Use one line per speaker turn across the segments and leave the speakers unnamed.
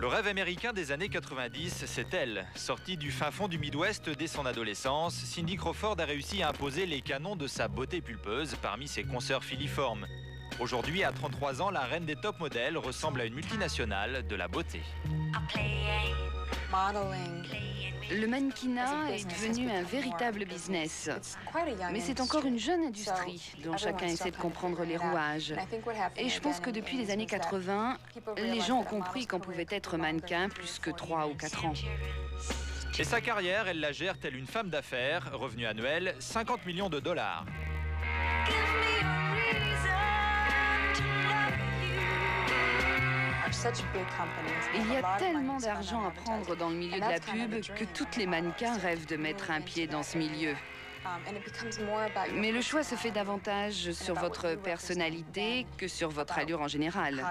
Le rêve américain des années 90, c'est elle. Sortie du fin fond du Midwest dès son adolescence, Cindy Crawford a réussi à imposer les canons de sa beauté pulpeuse parmi ses consoeurs filiformes. Aujourd'hui, à 33 ans, la reine des top modèles ressemble à une multinationale de la beauté.
Le mannequinat est devenu un véritable business. Mais c'est encore une jeune industrie dont chacun essaie de comprendre les rouages. Et je pense que depuis les années 80, les gens ont compris qu'on pouvait être mannequin plus que 3 ou 4 ans.
Et sa carrière, elle la gère telle une femme d'affaires, revenu annuel 50 millions de dollars.
Il y a tellement d'argent à prendre dans le milieu de la pub que toutes les mannequins rêvent de mettre un pied dans ce milieu. Mais le choix se fait davantage sur votre personnalité que sur votre allure en général.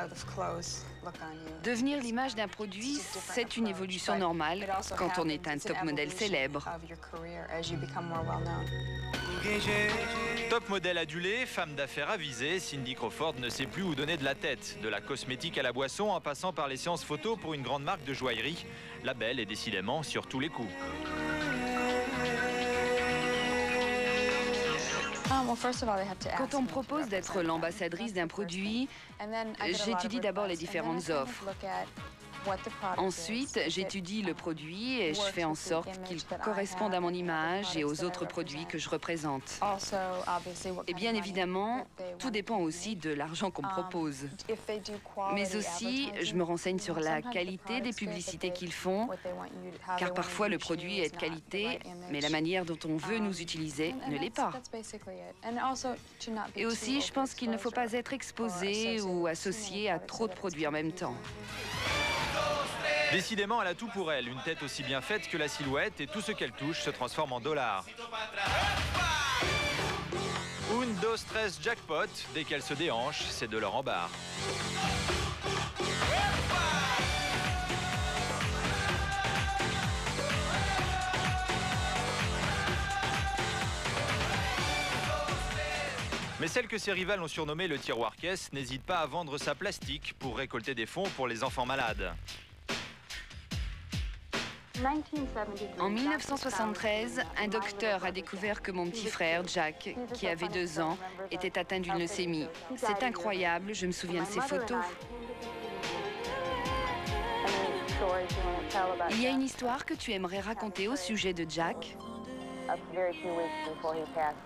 Devenir l'image d'un produit, c'est une évolution normale quand on est un top modèle célèbre.
Top modèle adulé, femme d'affaires avisée, Cindy Crawford ne sait plus où donner de la tête. De la cosmétique à la boisson, en passant par les séances photos pour une grande marque de joaillerie, la belle est décidément sur tous les coups.
Quand on me propose d'être l'ambassadrice d'un produit, j'étudie d'abord les différentes offres. Ensuite, j'étudie le produit et je fais en sorte qu'il corresponde à mon image et aux autres produits que je représente. Et bien évidemment, tout dépend aussi de l'argent qu'on me propose. Mais aussi, je me renseigne sur la qualité des publicités qu'ils font, car parfois le produit est de qualité, mais la manière dont on veut nous utiliser ne l'est pas. Et aussi, je pense qu'il ne faut pas être exposé ou associé à trop de produits en même temps.
Décidément, elle a tout pour elle. Une tête aussi bien faite que la silhouette et tout ce qu'elle touche se transforme en dollars. Un, dos, stress, jackpot. Dès qu'elle se déhanche, c'est de l'or en barre. Mais celle que ses rivales ont surnommée le tiroir caisse n'hésite pas à vendre sa plastique pour récolter des fonds pour les enfants malades.
En 1973, un docteur a découvert que mon petit frère, Jack, qui avait deux ans, était atteint d'une leucémie. C'est incroyable, je me souviens de ces photos. Il y a une histoire que tu aimerais raconter au sujet de Jack?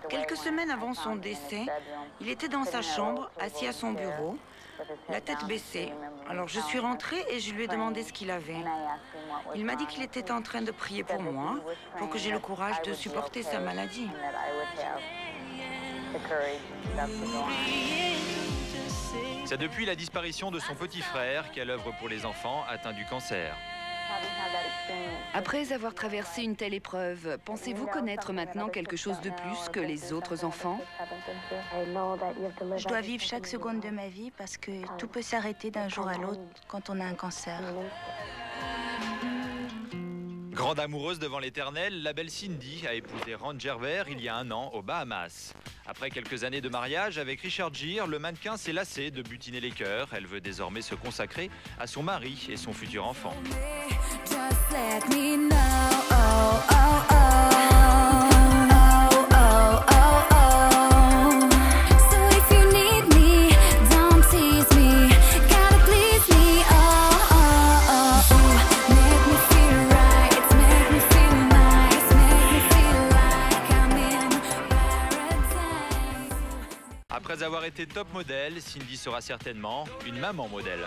Quelques semaines avant son décès, il était dans sa chambre, assis à son bureau, la tête baissée. Alors je suis rentrée et je lui ai demandé ce qu'il avait. Il m'a dit qu'il était en train de prier pour moi, pour que j'ai le courage de supporter sa maladie.
C'est depuis la disparition de son petit frère qu'elle œuvre pour les enfants atteints du cancer.
Après avoir traversé une telle épreuve, pensez-vous connaître maintenant quelque chose de plus que les autres enfants?
Je dois vivre chaque seconde de ma vie parce que tout peut s'arrêter d'un jour à l'autre quand on a un cancer.
Grande amoureuse devant l'éternel, la belle Cindy a épousé Rand Gerber il y a un an aux Bahamas. Après quelques années de mariage avec Richard Gere, le mannequin s'est lassé de butiner les cœurs. Elle veut désormais se consacrer à son mari et son futur enfant. Après avoir été top modèle, Cindy sera certainement une maman modèle.